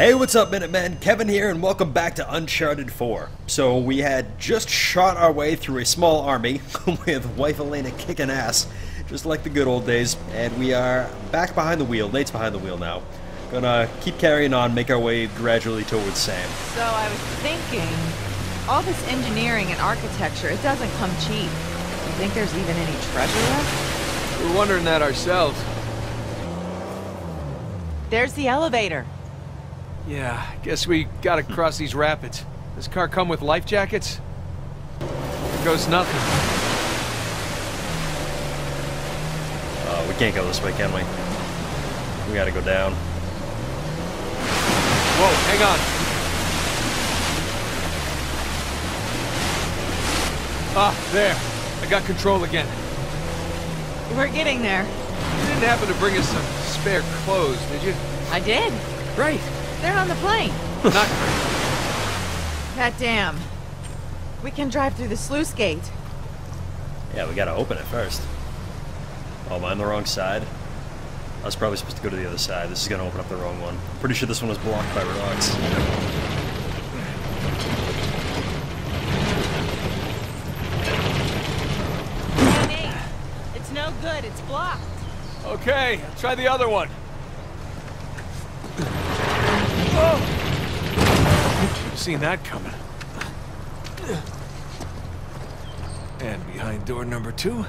Hey, what's up, Minutemen? Kevin here, and welcome back to Uncharted 4. So, we had just shot our way through a small army with wife Elena kicking ass, just like the good old days, and we are back behind the wheel. Nate's behind the wheel now. Gonna keep carrying on, make our way gradually towards Sam. So I was thinking, all this engineering and architecture, it doesn't come cheap. Do you think there's even any treasure left? We're wondering that ourselves. There's the elevator. Yeah, guess we gotta cross these rapids. Does car come with life jackets? There goes nothing. Uh, we can't go this way, can we? We gotta go down. Whoa, hang on. Ah, there. I got control again. We're getting there. You didn't happen to bring us some spare clothes, did you? I did. Great. They're on the plane. Not that dam. We can drive through the sluice gate. Yeah, we gotta open it first. Oh, am I on the wrong side? I was probably supposed to go to the other side. This is gonna open up the wrong one. Pretty sure this one was blocked by rocks. Nate, it's no good. It's blocked. Okay, try the other one. Seen that coming. And behind door number two.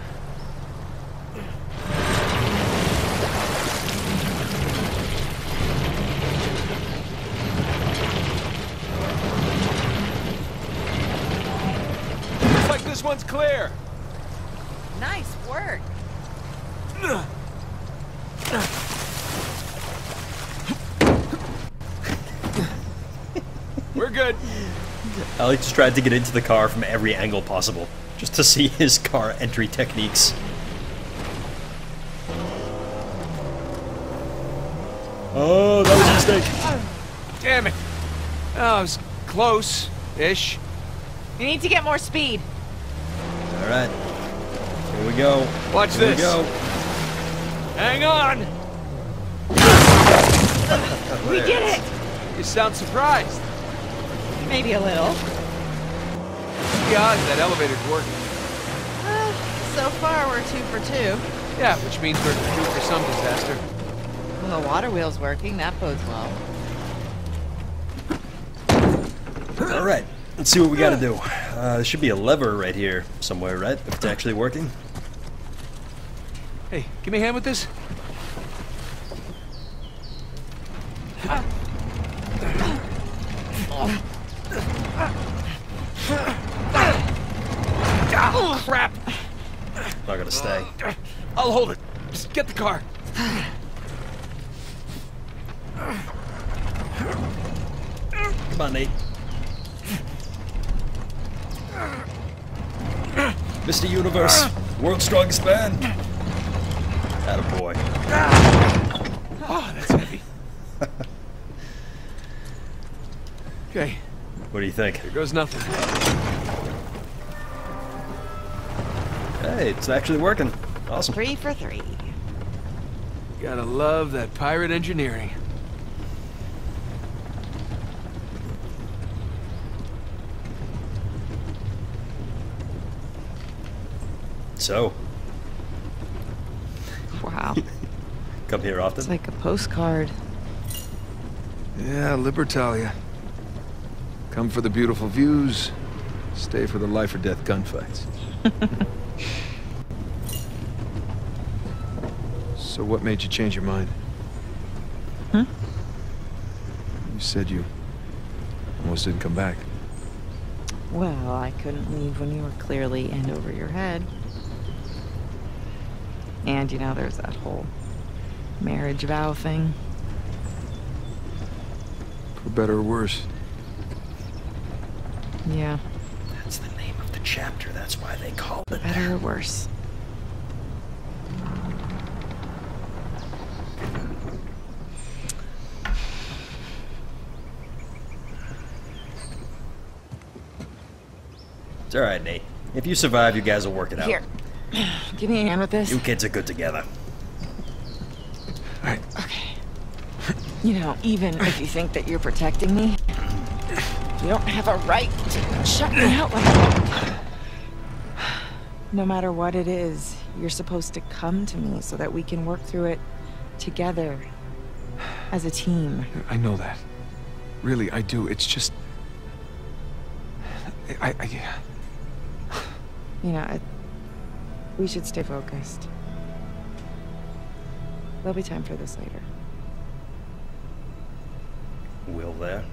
Looks like this one's clear. Nice work. We're good. Alex just tried to get into the car from every angle possible, just to see his car entry techniques. Oh, that was a mistake. Damn it. Oh, I was close-ish. You need to get more speed. All right, here we go. Watch Here we this. go. Hang on. We did it. You sound surprised. Maybe a little. The odds that elevator's working. Uh, so far, we're two for two. Yeah, which means we're due for some disaster. Well, the water wheel's working. That bodes well. All right, let's see what we gotta do. Uh, there should be a lever right here somewhere, right? If it's actually working. Hey, give me a hand with this. Oh, crap! Not gonna stay. I'll hold it. Just get the car. Come on, Nate. Mr. Universe, world's strongest man. Attaboy. Oh, that's heavy. okay, What do you think? here goes nothing. Hey, it's actually working. Awesome. Three for three. Gotta love that pirate engineering. So, Wow. come here often? It's like a postcard. Yeah, Libertalia. Come for the beautiful views, stay for the life or death gunfights. so what made you change your mind? Hmm? You said you almost didn't come back. Well, I couldn't leave when you were clearly in over your head. And, you know, there's that whole marriage vow thing. For better or worse. Yeah, That's the name of the chapter. That's why they call it better or worse. It's all right, Nate. If you survive, you guys will work it out. Here, give me a hand with this. You kids are good together. All right, Okay. You know, even if you think that you're protecting me, you don't have a right to shut me out like that. No matter what it is, you're supposed to come to me so that we can work through it together as a team. I know that. Really, I do. It's just... I... I... You know, it, we should stay focused. There'll be time for this later. Will there?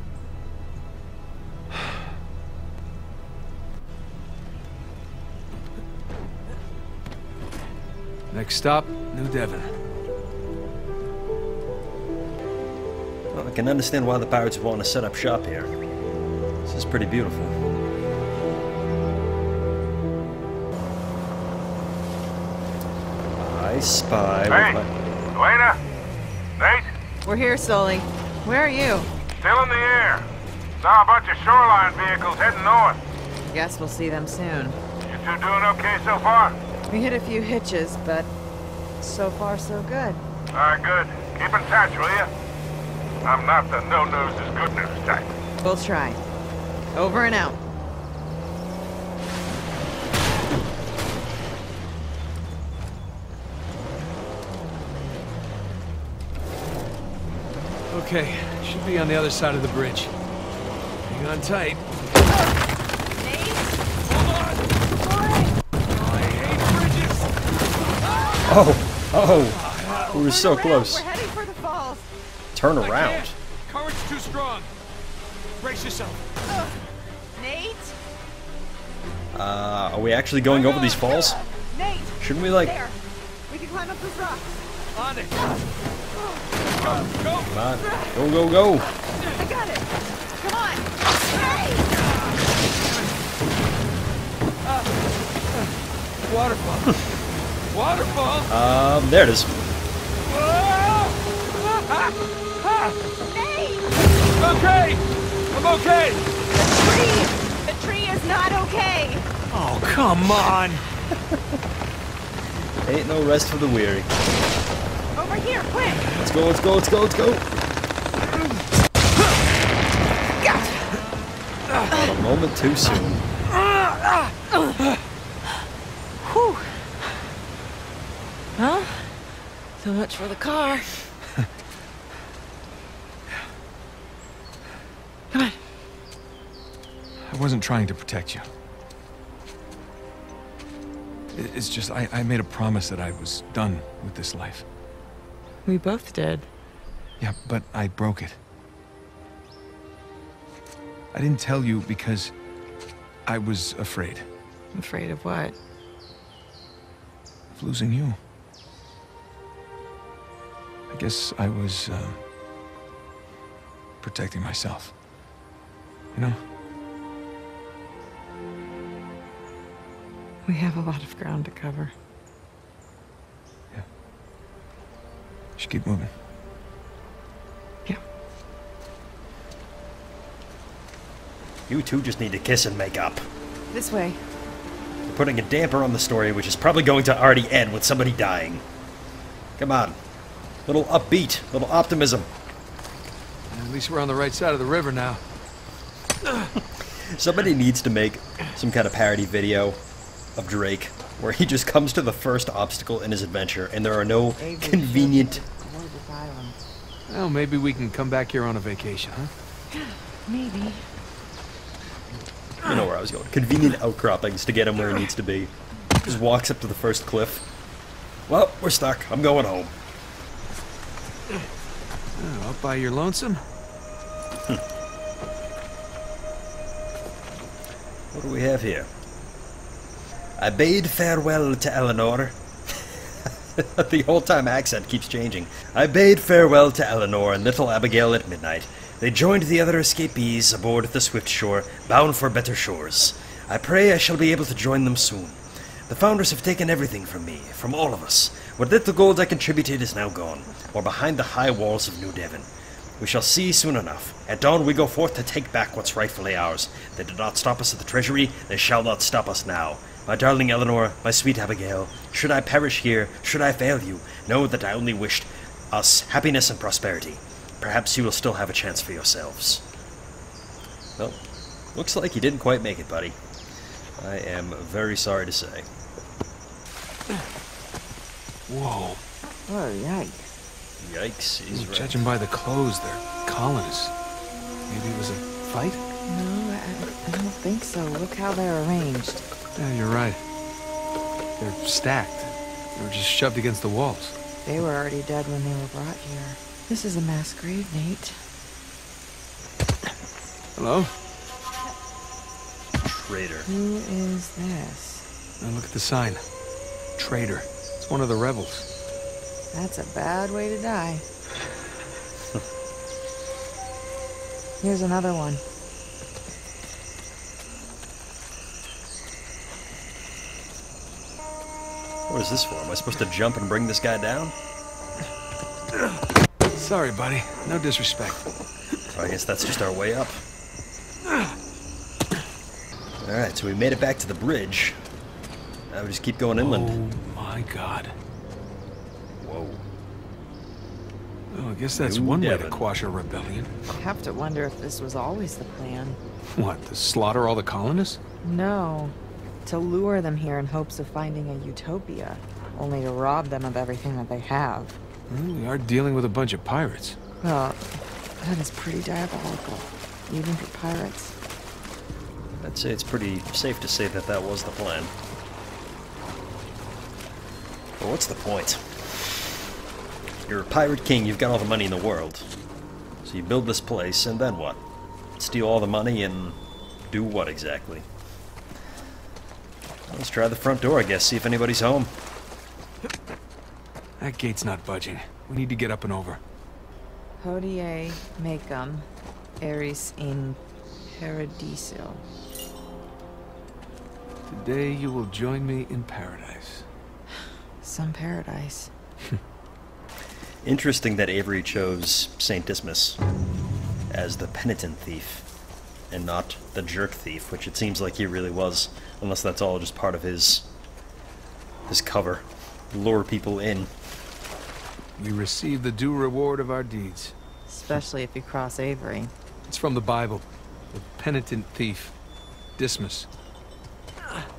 Next stop, New Devon. Well, I can understand why the pirates want to set up shop here. This is pretty beautiful. I spy. Hey, with Elena? Nate? We're here, Sully. Where are you? Still in the air. Saw a bunch of shoreline vehicles heading north. Guess we'll see them soon. You two doing okay so far? We hit a few hitches, but so far so good. Alright, good. Keep in touch, will you? I'm not the no-news is good news type. We'll try. Over and out. Okay, should be on the other side of the bridge. Hang on tight. Oh, oh, we were so close. We're heading for the falls. Turn around. can't. Current's too strong. Brace yourself. Nate? Uh, are we actually going over these falls? Nate! Shouldn't we like? We can climb up this rock. On it. Go, go. Come on, go, go, go! I got it! Come on! Hey! Waterfall. Waterfall. Um, there it is. Nate! Okay. I'm okay. Tree! The tree is not okay! Oh, come on. Ain't no rest for the weary. Over here, quick! Let's go, let's go, let's go, let's go! Not a moment too soon. Whew. Well, so much for the car. Come on. I wasn't trying to protect you. It's just, I, I made a promise that I was done with this life. We both did. Yeah, but I broke it. I didn't tell you because I was afraid Afraid of what? of losing you. I guess I was, uh, protecting myself. You know? We have a lot of ground to cover. Yeah. Should keep moving. Yeah. You two just need to kiss and make up. This way. You're putting a damper on the story, which is probably going to already end with somebody dying. Come on. Little upbeat, little optimism. At least we're on the right side of the river now. Somebody needs to make some kind of parody video of Drake where he just comes to the first obstacle in his adventure and there are no convenient. Well, maybe we can come back here on a vacation, huh? Maybe. You know where I was going. Convenient outcroppings to get him where he needs to be. Just walks up to the first cliff. Well, we're stuck. I'm going home. Oh, up by your lonesome? What do we have here? I bade farewell to Eleanor. the old time accent keeps changing. I bade farewell to Eleanor and little Abigail at midnight. They joined the other escapees aboard the Swift Shore, bound for better shores. I pray I shall be able to join them soon. The founders have taken everything from me, from all of us. What little gold I contributed is now gone, or behind the high walls of New Devon. We shall see soon enough. At dawn we go forth to take back what's rightfully ours. They did not stop us at the treasury, they shall not stop us now. My darling Eleanor, my sweet Abigail, should I perish here, should I fail you, know that I only wished us happiness and prosperity. perhaps you will still have a chance for yourselves. Well, looks like you didn't quite make it, buddy. I am very sorry to say. Whoa. Oh, yikes. Yikes, he's Ooh, right. Judging by the clothes, they're colonists. Maybe it was a fight? No, I, I don't think so. Look how they're arranged. Yeah, you're right. They're stacked. They were just shoved against the walls. They were already dead when they were brought here. This is a mass grave, Nate. Hello? Traitor. Who is this? Now look at the sign. Traitor. It's one of the rebels. That's a bad way to die. Here's another one. What is this for? Am I supposed to jump and bring this guy down? Sorry, buddy. No disrespect. I guess that's just our way up. Alright, so we made it back to the bridge. Now we just keep going inland. Oh my god. Whoa. Oh, I guess that's New one way to quash a rebellion. I have to wonder if this was always the plan. What, to slaughter all the colonists? No. To lure them here in hopes of finding a utopia, only to rob them of everything that they have. Well, we are dealing with a bunch of pirates. Well, that is pretty diabolical, even for pirates. I'd say it's pretty safe to say that that was the plan. But what's the point? You're a pirate king, you've got all the money in the world. So you build this place, and then what? Steal all the money and do what exactly? Let's try the front door, I guess, see if anybody's home. That gate's not budging. We need to get up and over. Hodie mecum eris in paradiso. Today you will join me in paradise. Some paradise. Interesting that Avery chose Saint Dismas as the penitent thief and not the jerk thief, which it seems like he really was, unless that's all just part of his his cover. Lure people in. We receive the due reward of our deeds. Especially if you cross Avery. It's from the Bible. The penitent thief, Dismas.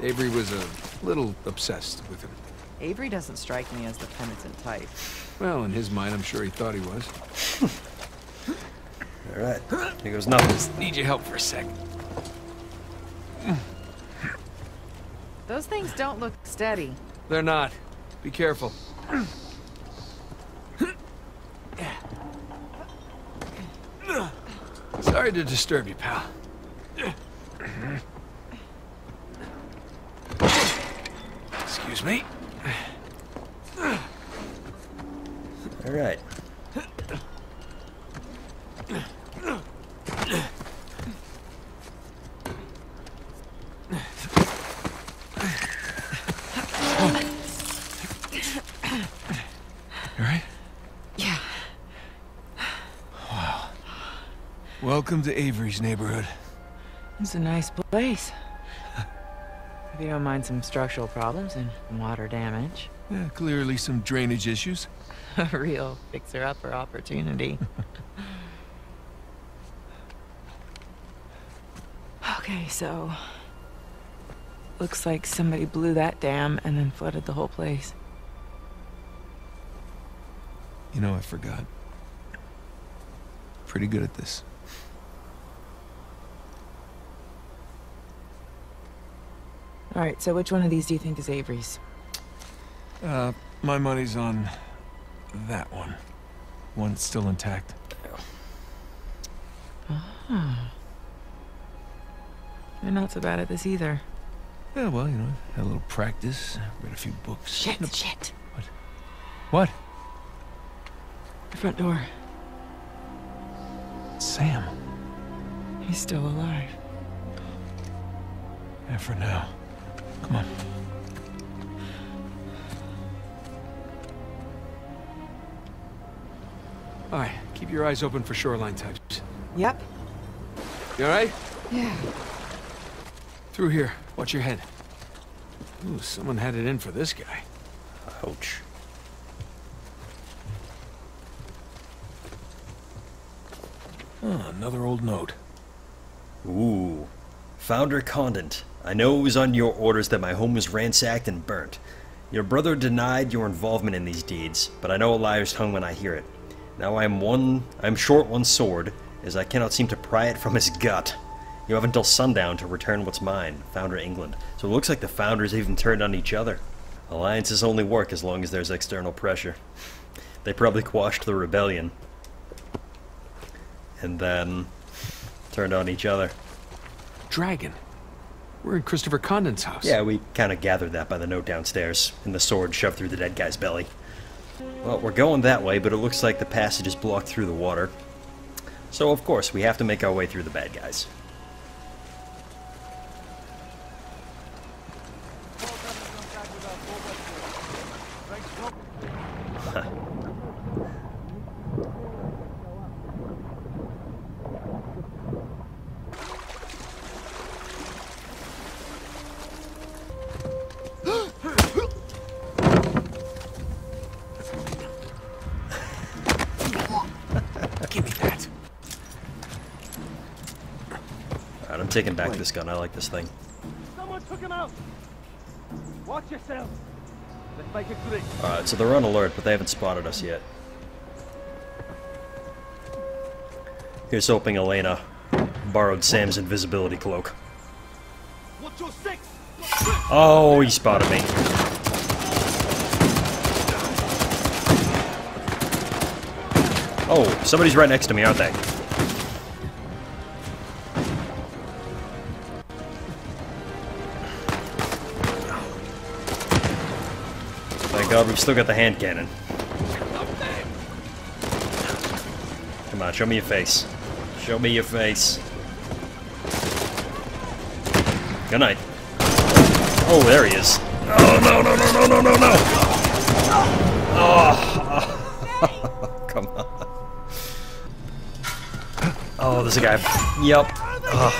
Avery was a little obsessed with him. Avery doesn't strike me as the penitent type. Well, in his mind, I'm sure he thought he was. Alright. Here goes nothing. Need your help for a sec. Those things don't look steady. They're not. Be careful. Sorry to disturb you, pal. Excuse me. Alright. You right? Yeah. Welcome to Avery's neighborhood. It's a nice place. If you don't mind some structural problems and water damage. Yeah, clearly some drainage issues. A real fixer-upper opportunity. okay, so... Looks like somebody blew that dam and then flooded the whole place. You know, I forgot. Pretty good at this. Alright, so which one of these do you think is Avery's? Uh, my money's on that one. One that's still intact. Ah. You're not so bad at this either. Yeah, well, you know, had a little practice, read a few books. Shit, shit. What? What? The front door. Sam. He's still alive. Yeah, for now. Come on. All right, keep your eyes open for shoreline types. Yep. You all right? Yeah. Through here. Watch your head. Ooh, someone had it in for this guy. Ouch. Oh, another old note. Ooh. Founder Condent, I know it was on your orders that my home was ransacked and burnt. Your brother denied your involvement in these deeds, but I know a liar's tongue when I hear it. Now I am one I am short one sword, as I cannot seem to pry it from his gut. You have until sundown to return what's mine, Founder England. So it looks like the founders even turned on each other. Alliances only work as long as there's external pressure. They probably quashed the rebellion. And then turned on each other. Dragon. We're in Christopher Condent's house. Yeah, we kind of gathered that by the note downstairs, and the sword shoved through the dead guy's belly. Well, we're going that way, but it looks like the passage is blocked through the water. So, of course, we have to make our way through the bad guys. I'm taking back this gun. I like this thing. Someone took him out! Watch yourself! Let's make it quick. Alright, so they're on alert, but they haven't spotted us yet. Here's hoping Elena borrowed Sam's invisibility cloak. What's your six? Oh, he spotted me. Oh, somebody's right next to me, aren't they? God we've still got the hand cannon. Come on, show me your face. Show me your face. Good night. Oh, there he is. Oh, no, no, no, no, no, no, no! Oh, come on. Oh, there's a guy. Yep. Oh.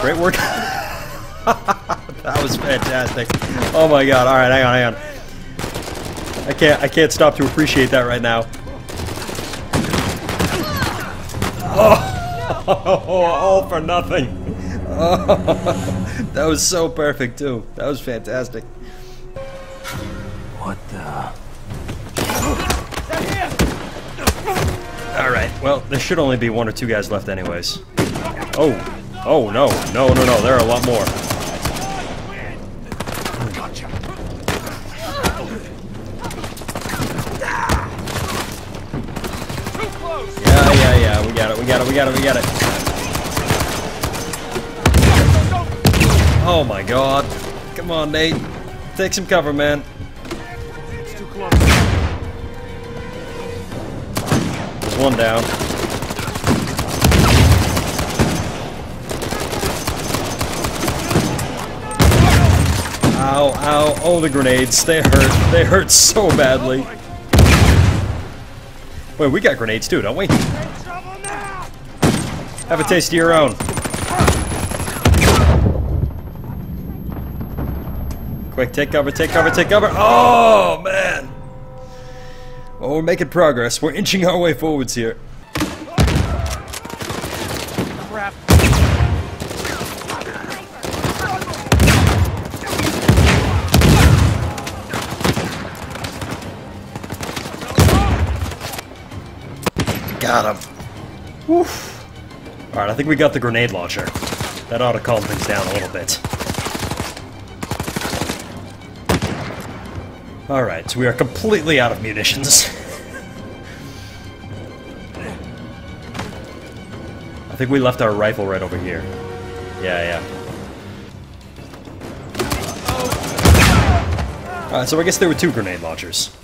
Great work. that was fantastic. Oh my god. All right, hang on, hang on. I can't I can't stop to appreciate that right now. Oh, all for nothing. Oh, that was so perfect too. That was fantastic. What the? All right. Well, there should only be one or two guys left, anyways. Oh, oh no, no, no, no. There are a lot more. Got it. We got it. We got it. Oh my God! Come on, Nate. Take some cover, man. It's too close. There's one down. Ow, ow, oh the grenades, they hurt, they hurt so badly. Wait, we got grenades too, don't we? Have a taste of your own. Quick, take cover, take cover, take cover. Oh, man. Well, we're making progress. We're inching our way forwards here. Crap. Got him. Woof. Alright, I think we got the grenade launcher. That ought to calm things down a little bit. Alright, so we are completely out of munitions. I think we left our rifle right over here. Yeah, yeah. Alright, so I guess there were two grenade launchers.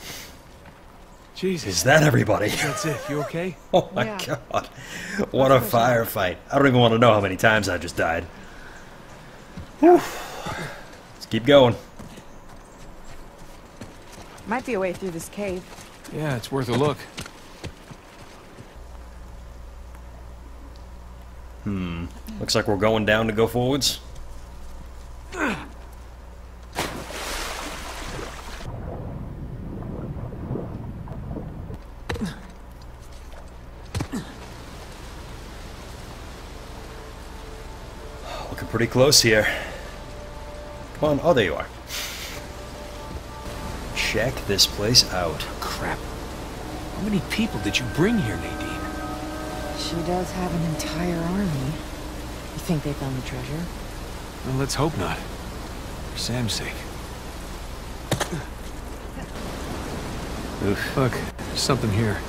Jesus. Is that everybody? That's it. You okay? Oh my Yeah. god. What a firefight. I don't even want to know how many times I just died. Whew. Let's keep going. Might be a way through this cave. Yeah, it's worth a look. Hmm. Looks like we're going down to go forwards. Pretty close here. Come on. Oh, there you are. Check this place out. Crap. How many people did you bring here, Nadine? She does have an entire army. You think they found the treasure? Well, let's hope not. For Sam's sake. Oof. Look, there's something here.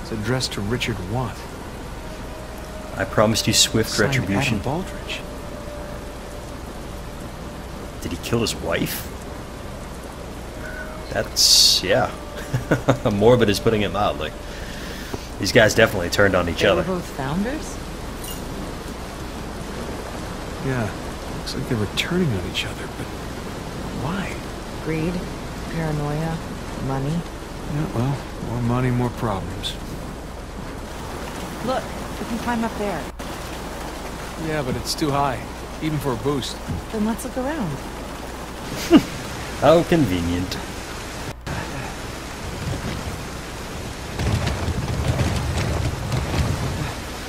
It's addressed to Richard Watt. I promised you swift Signed retribution. Adam Baldridge. Did he kill his wife? That's yeah. Morbid is putting it mildly. These guys definitely turned on each They were other. both founders? Yeah, looks like they were turning on each other, but why? Greed, paranoia, money. Yeah, well, more money, more problems. Look, we can climb up there. Yeah, but it's too high, even for a boost. Then let's look around. How convenient.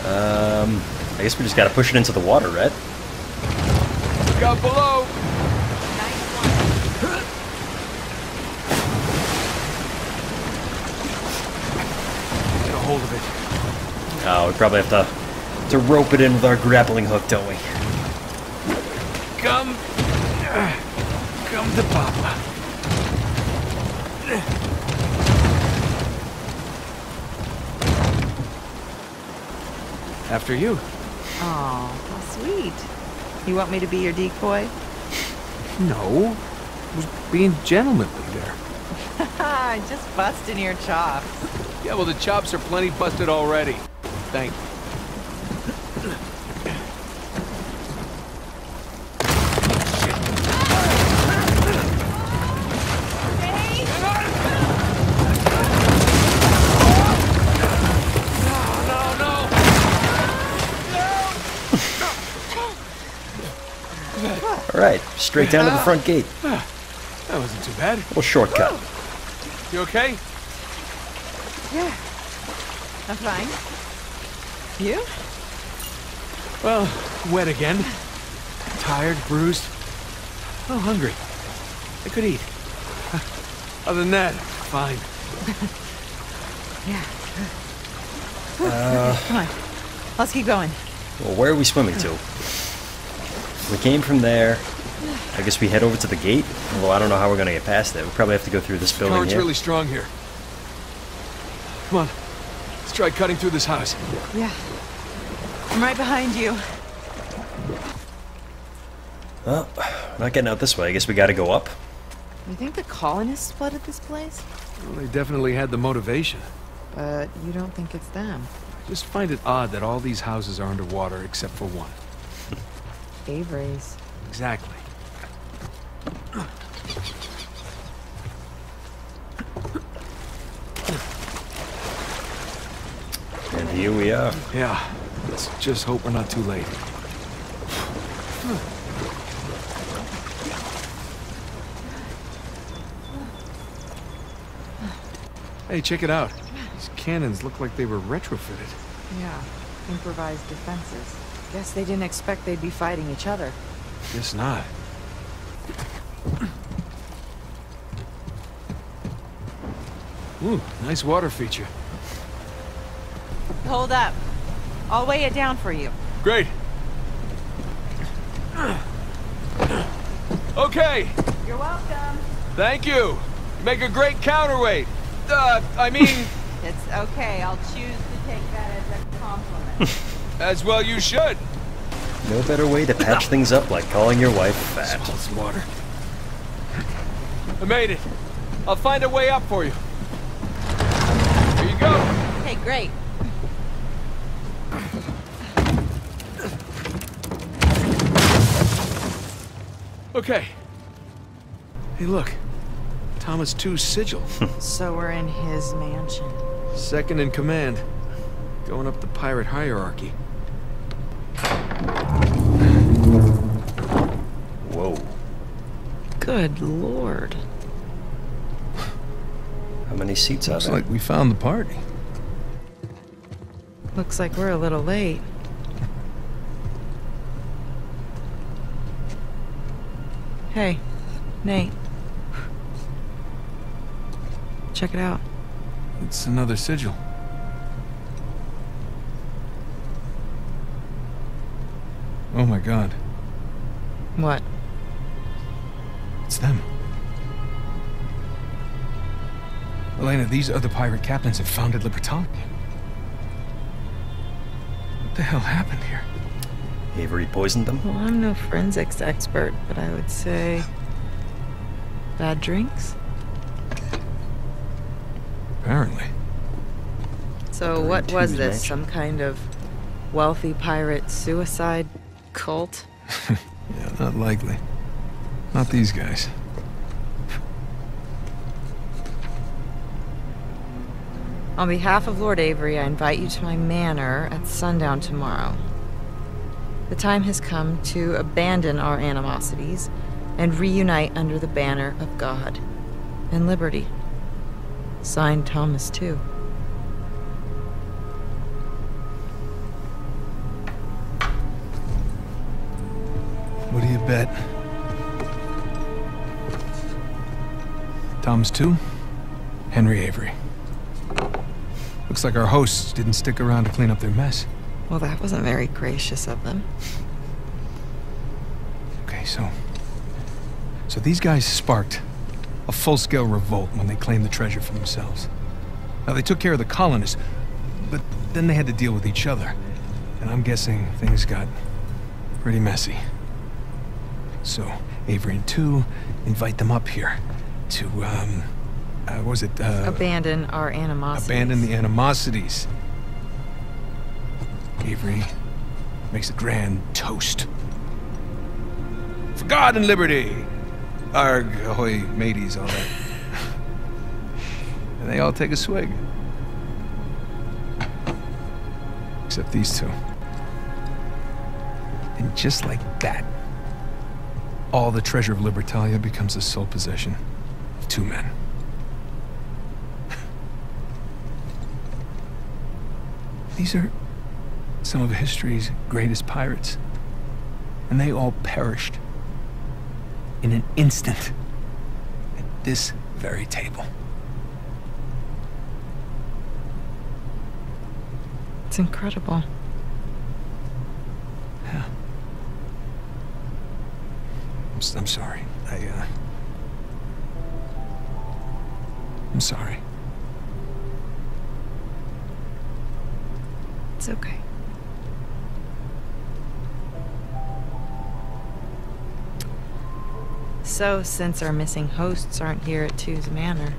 Um, I guess we just gotta push it into the water, right? Look out below! Get a hold of it. Oh, we probably have to to rope it in with our grappling hook, don't we? Come. Come to Papa. After you. Oh, how sweet. You want me to be your decoy? No. I was being gentlemanly there. Just busting your chops. Yeah, well, the chops are plenty busted already. Thank you. No, no! All right, straight down to the front gate. That wasn't too bad. Little shortcut. You okay? Yeah. I'm fine. You? Well, wet again. Tired, bruised. Oh, hungry. I could eat. Other than that, fine. Yeah. Uh, Come on. Let's keep going. Well, where are we swimming to? We came from there. I guess we head over to the gate. Although I don't know how we're gonna get past it. We probably have to go through this oh, building Current's here. really strong here. Come on. Let's try cutting through this house. Yeah. I'm right behind you. Well, not getting out this way. I guess we gotta go up. You think the colonists flooded this place? Well, they definitely had the motivation. But you don't think it's them. I just find it odd that all these houses are underwater except for one. Avery's. Exactly. And here we are. Yeah. Let's just hope we're not too late. Hey, check it out. These cannons look like they were retrofitted. Yeah. Improvised defenses. Guess they didn't expect they'd be fighting each other. Guess not. Ooh, nice water feature. Hold up. I'll weigh it down for you. Great. Okay, You're welcome. thank you. You make a great counterweight. Uh, I mean, It's okay. I'll choose to take that as a compliment. as well you should. No better way to patch things up like calling your wife fat. Smell some water. I made it. I'll find a way up for you. Here you go. hey, great. Okay. Hey, look. Thomas Tew's sigil. So we're in his mansion. Second in command. Going up the pirate hierarchy. Whoa. Good lord. How many seats are Looks there? like we found the party. Looks like we're a little late. Hey, Nate. Check it out. It's another sigil. Oh my god. What? It's them. Elena, these other pirate captains have founded Libertalia. What the hell happened here? Avery poisoned them? Well, I'm no forensics expert, but I would say. bad drinks? Apparently. So, Brewing what was twos, this? mate. Some kind of wealthy pirate suicide cult? Yeah, not likely. Not these guys. On behalf of Lord Avery, I invite you to my manor at sundown tomorrow. The time has come to abandon our animosities and reunite under the banner of God and liberty. Signed Thomas, Tew. What do you bet? Tom's two? Henry Avery. Looks like our hosts didn't stick around to clean up their mess. Well, that wasn't very gracious of them. Okay, so. So these guys sparked a full scale revolt when they claimed the treasure for themselves. Now, they took care of the colonists, but then they had to deal with each other. And I'm guessing things got pretty messy. So, Avery and Tew invite them up here to, um. Uh, what was it? Uh, Abandon our animosities. abandon the animosities. Avery makes a grand toast. For God and liberty! Arg, ahoy, mateys, all that. and they all take a swig. Except these two. And just like that, all the treasure of Libertalia becomes the sole possession of two men. These are some of history's greatest pirates. And they all perished in an instant at this very table. It's incredible. Yeah. I'm, I'm sorry. I, uh. I'm sorry. It's okay. So, since our missing hosts aren't here at Tew's Manor,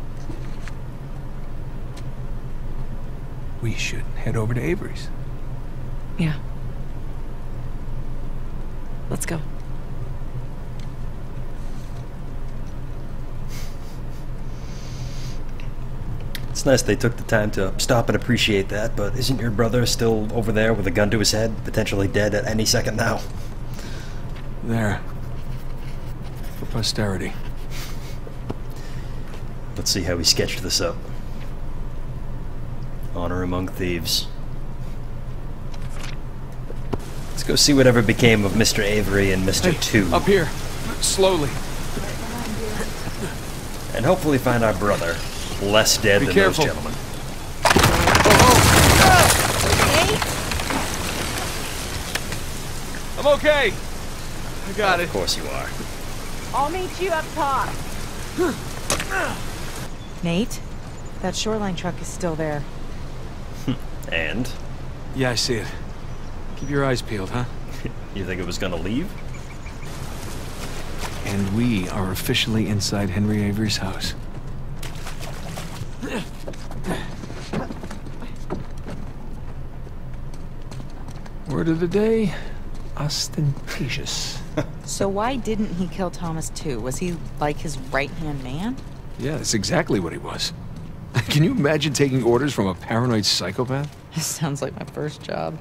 We should head over to Avery's. yeah. Let's go. It's nice they took the time to stop and appreciate that, but isn't your brother still over there with a gun to his head, potentially dead at any second now? There. For posterity. Let's see how we sketched this up. Honor among thieves. Let's go see whatever became of Mr. Avery and Mr. Tew, Up here. Slowly. and hopefully find our brother, less dead Be than careful. those gentlemen. Oh, oh. I'm okay. I got Of it. Of course you are. I'll meet you up top. Nate, that shoreline truck is still there. And Yeah, I see it. Keep your eyes peeled, huh? you think it was gonna leave? And we are officially inside Henry Avery's house. Word of the day ostentatious. So, why didn't he kill Thomas Tew? Was he like his right hand man? Yeah, that's exactly what he was. Can you imagine taking orders from a paranoid psychopath? This sounds like my first job.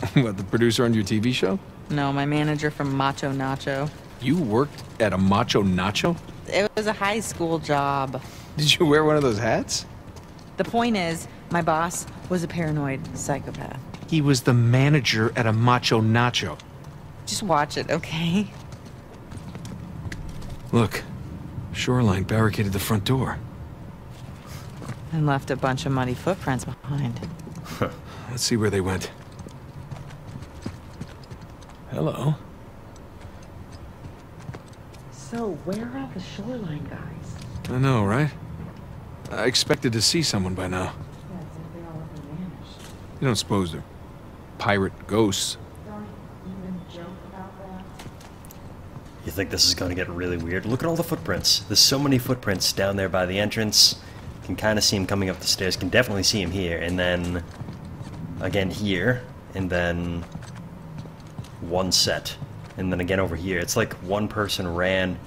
what, the producer on your TV show? No, my manager from Macho Nacho. You worked at a macho nacho? It was a high school job. Did you wear one of those hats? The point is, my boss was a paranoid psychopath. He was the manager at a macho nacho. Just watch it, okay? Look, Shoreline barricaded the front door. And left a bunch of muddy footprints behind. Let's see where they went. Hello. So, where are the shoreline guys? I know, right? I expected to see someone by now. Yeah, it's like they all have vanished. You don't suppose they're pirate ghosts? Don't even joke about that. You think this is going to get really weird? Look at all the footprints. There's so many footprints down there by the entrance. You Can kind of see him coming up the stairs. Can definitely see him here. And then again here. And then one set. And then again over here. It's like one person ran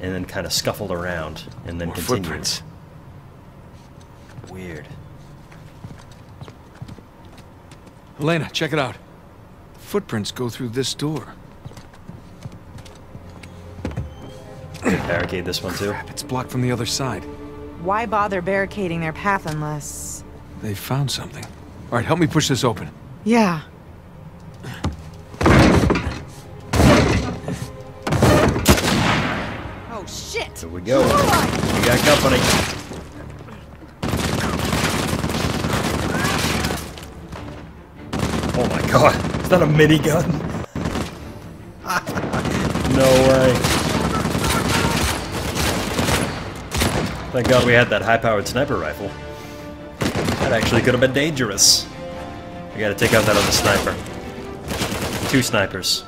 and then kind of scuffled around and then More continued. footprints. Weird. Elena, check it out. The Footprints go through this door. Barricade this one too. Crap, it's blocked from the other side. Why bother barricading their path unless... They found something. All right, help me push this open. Yeah. Oh, shit! Here we go. We got company. Oh my god. Is that a minigun? no way. Thank god we had that high-powered sniper rifle. That actually could have been dangerous. We gotta take out that other sniper. Two snipers.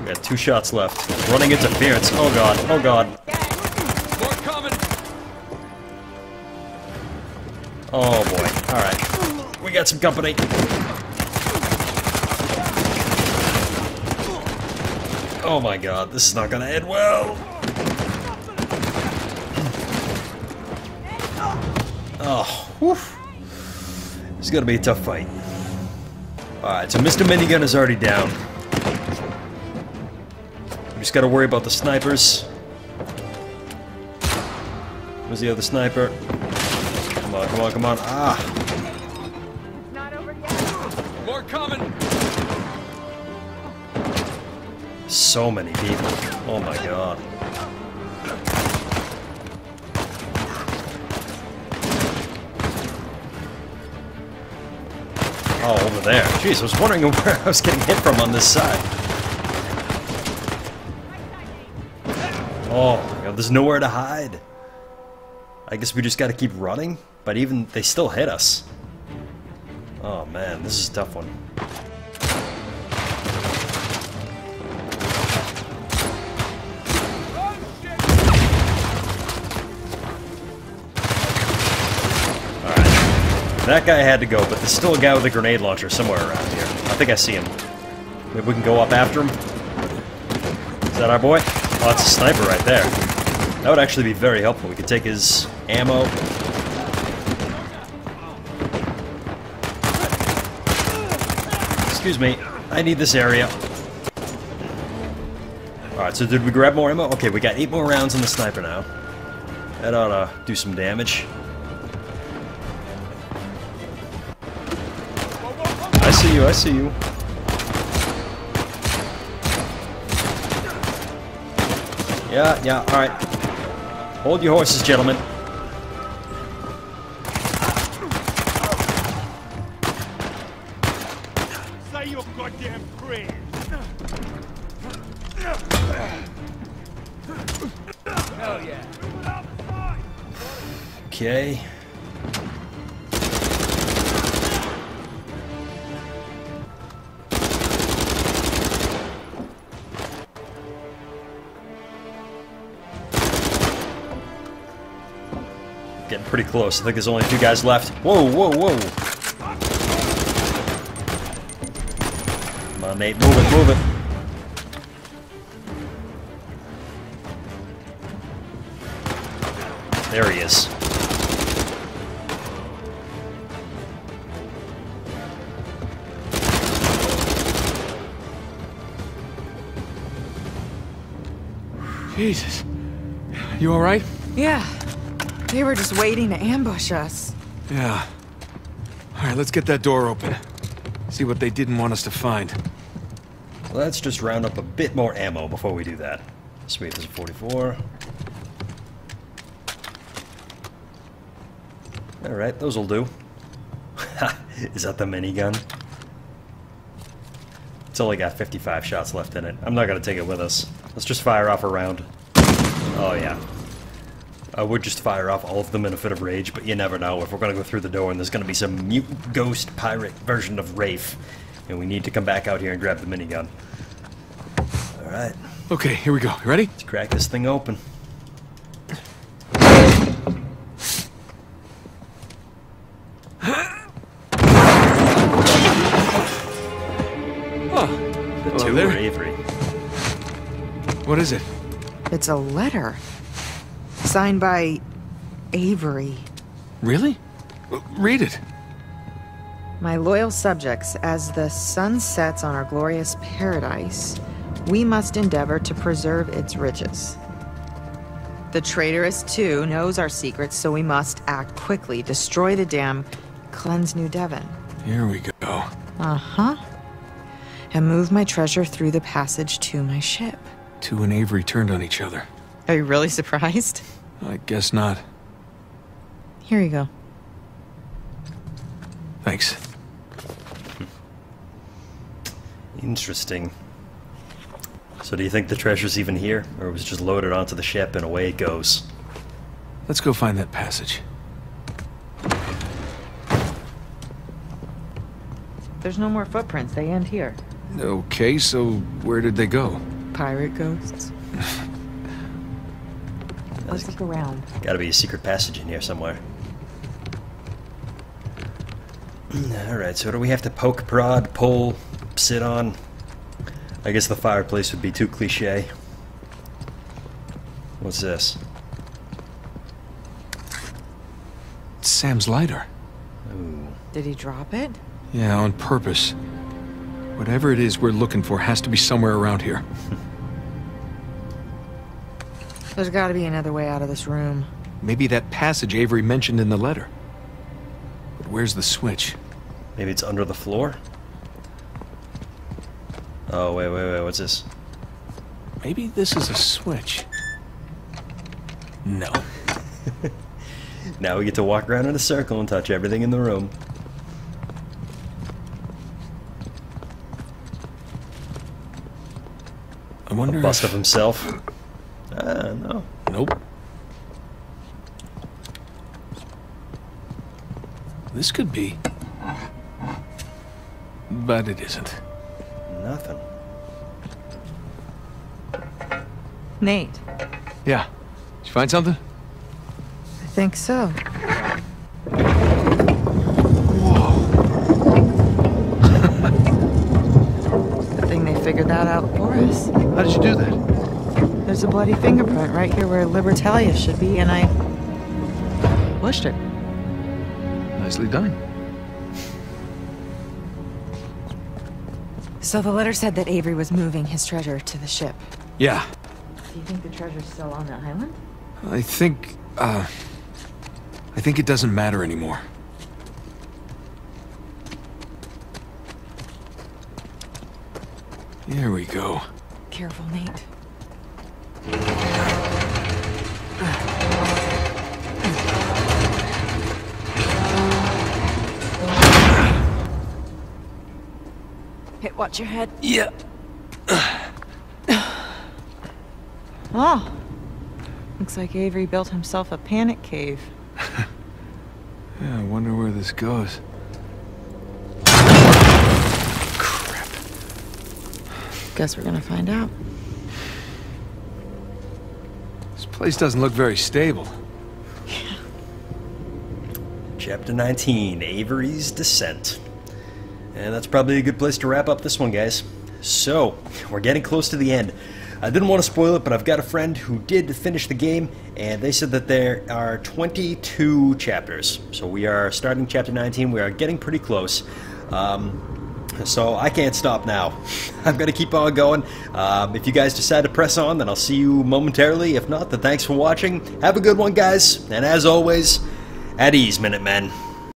We got two shots left. Running interference. Oh god. Oh god. Got some company. Oh my god. This is not gonna end well. Oh. Whew. Is gonna be a tough fight. Alright, so Mr. Minigun is already down. We just gotta worry about the snipers. Where's the other sniper? Come on, come on, come on. Ah! More coming! So many people. Oh my god. Oh, over there. Jeez, I was wondering where I was getting hit from on this side. Oh my god, there's nowhere to hide. I guess we just gotta keep running, but even they still hit us. Oh man, this is a tough one. Alright. That guy had to go, but there's still a guy with a grenade launcher somewhere around here. I think I see him. Maybe we can go up after him? Is that our boy? Oh, that's a sniper right there. That would actually be very helpful. We could take his ammo. Excuse me. I need this area. Alright, so did we grab more ammo? Okay, we got eight more rounds in the sniper now. That ought to do some damage. I see you, I see you. Yeah, yeah, alright. Hold your horses, gentlemen. Okay. Getting pretty close. I think there's only two guys left. Whoa, whoa, whoa. Come on, Nate. Move it, move it. They were just waiting to ambush us. Yeah. Alright, let's get that door open. See what they didn't want us to find. Let's just round up a bit more ammo before we do that. Sweet, there's a 44. Alright, those will do. Is that the minigun? It's only got 55 shots left in it. I'm not going to take it with us. Let's just fire off a round. Oh, yeah. Uh, I would just fire off all of them in a fit of rage, but you never know. If we're going to go through the door and there's going to be some mutant ghost pirate version of Rafe, and we need to come back out here and grab the minigun. Alright, Okay, here we go. You ready? let's crack this thing open. Oh, The Hello two there. are Avery. what is it? It's a letter. Signed by Avery. Really? Read it. My loyal subjects, as the sun sets on our glorious paradise, we must endeavor to preserve its riches. The traitorous, Tew, knows our secrets, so we must act quickly, destroy the dam, cleanse New Devon. Here we go. Uh huh. And move my treasure through the passage to my ship. Tew and Avery turned on each other. Are you really surprised? I guess not. Here you go. Thanks. Interesting. So do you think the treasure's even here? Or it was just loaded onto the ship and away it goes? Let's go find that passage. There's no more footprints. They end here. Okay, so where did they go? Pirate ghosts. Let's look around. Gotta be a secret passage in here somewhere. Alright, so what do we have to poke, prod, pull, sit on? I guess the fireplace would be too cliche. What's this? It's Sam's lighter. Ooh. Did he drop it? Yeah, on purpose. Whatever it is we're looking for has to be somewhere around here. There's got to be another way out of this room. Maybe that passage Avery mentioned in the letter. But where's the switch? Maybe it's under the floor? Oh, wait, wait, wait, what's this? Maybe this is a switch. No. Now we get to walk around in a circle and touch everything in the room. I wonder A bust if... of himself. Uh, no. Nope. This could be. But it isn't. Nothing. Nate, Yeah. Did you find something? I think so. Bloody fingerprint right here where Libertalia should be, and I pushed it. Nicely done. So the letter said that Avery was moving his treasure to the ship. Yeah. Do you think the treasure's still on the island? I think, uh... I think it doesn't matter anymore. Here we go. Careful, Nate. Hit, watch your head. Yeah. Oh. Looks like Avery built himself a panic cave. Yeah, I wonder where this goes. Crap. Guess we're gonna find out. This place doesn't look very stable. Chapter 19 Avery's Descent. And that's probably a good place to wrap up this one, guys. So, we're getting close to the end. I didn't want to spoil it, but I've got a friend who did finish the game, and they said that there are 22 chapters. So we are starting chapter 19. We are getting pretty close. Um, so I can't stop now. I'm going to keep on going. Um, if you guys decide to press on, then I'll see you momentarily. If not, then thanks for watching. Have a good one, guys. And as always, at ease, Minutemen.